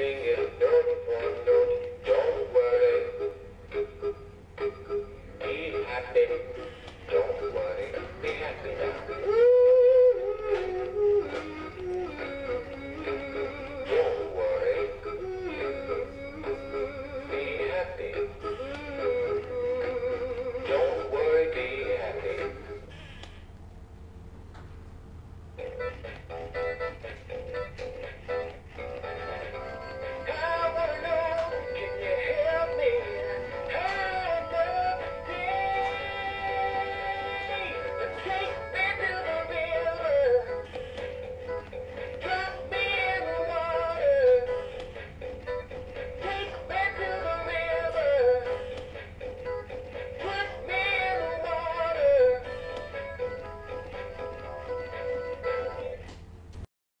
thing